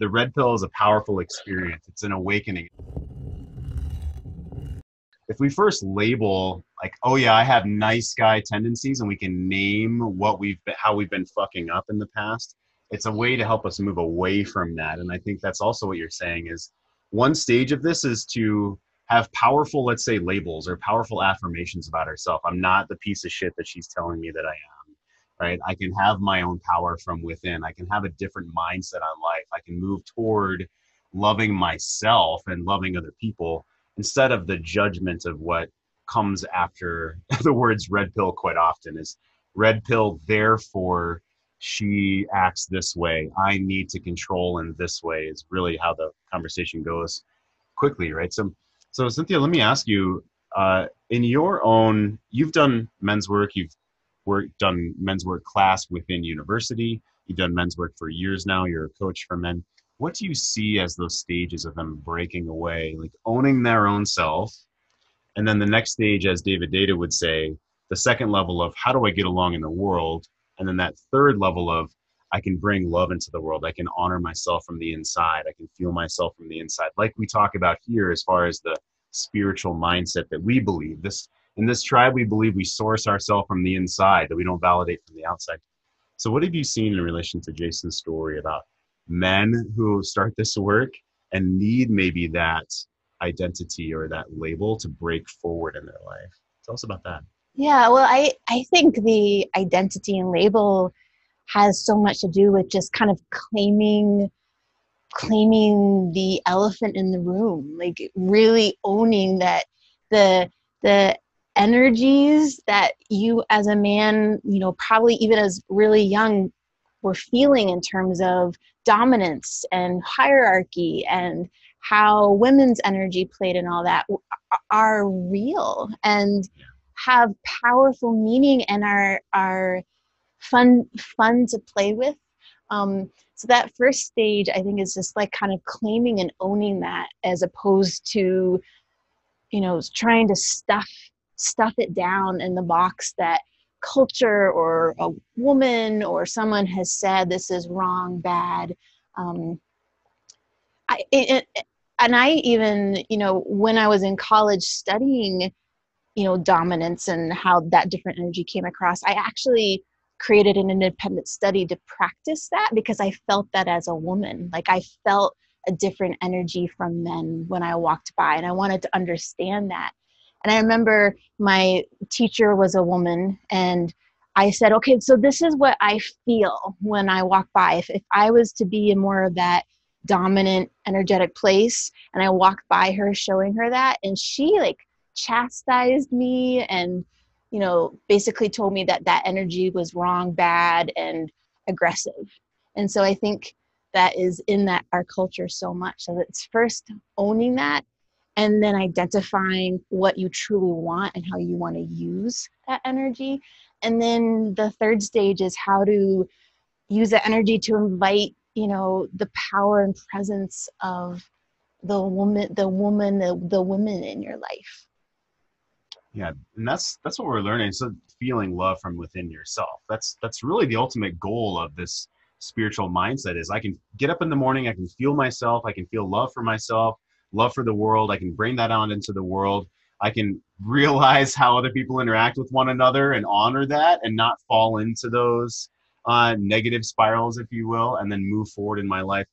the red pill is a powerful experience. It's an awakening. If we first label like, oh yeah, I have nice guy tendencies, and we can name what we've been, how we've been fucking up in the past, it's a way to help us move away from that. And I think that's also what you're saying is one stage of this is to have powerful, let's say, labels or powerful affirmations about ourselves. I'm not the piece of shit that she's telling me that I am. Right? I can have my own power from within. I can have a different mindset on life. I can move toward loving myself and loving other people instead of the judgment of what comes after the words red pill quite often is red pill therefore she acts this way i need to control in this way is really how the conversation goes quickly right so so cynthia let me ask you uh, in your own you've done men's work you've worked done men's work class within university you've done men's work for years now you're a coach for men what do you see as those stages of them breaking away like owning their own self and then the next stage as david deida would say the second level of how do i get along in the world and then that third level of I can bring love into the world. I can honor myself from the inside. I can feel myself from the inside. Like we talk about here as far as the spiritual mindset that we believe. This in this tribe we believe we source ourselves from the inside, that we don't validate from the outside. So what have you seen in relation to Jason's story about men who start this work and need maybe that identity or that label to break forward in their life? Tell us about that. Yeah, well, I, I think the identity and label has so much to do with just kind of claiming claiming the elephant in the room like really owning that the the energies that you as a man you know probably even as really young were feeling in terms of dominance and hierarchy and how women's energy played and all that are real and have powerful meaning and are are fun fun to play with. Um, so that first stage, I think, is just like kind of claiming and owning that, as opposed to, you know, trying to stuff stuff it down in the box that culture or a woman or someone has said this is wrong, bad. Um, I, it, and I even, you know, when I was in college studying you know dominance and how that different energy came across i actually created an independent study to practice that because i felt that as a woman like i felt a different energy from men when i walked by and i wanted to understand that and i remember my teacher was a woman and i said okay so this is what i feel when i walk by. If, if i was to be in more of that dominant energetic place and i walked by her showing her that and she like chastised me and you know basically told me that that energy was wrong bad and aggressive. And so i think that is in that our culture so much so it's first owning that and then identifying what you truly want and how you want to use that energy. And then the third stage is how to use that energy to invite you know the power and presence of the woman the woman the, the women in your life. Yeah and that's that's what we're learning. So feeling love from within yourself. That's that's really the ultimate goal of this spiritual mindset is i can get up in the morning i can feel myself i can feel love for myself love for the world. I can bring that on into the world. I can realize how other people interact with one another and honor that and not fall into those uh, negative spirals if you will and then move forward in my life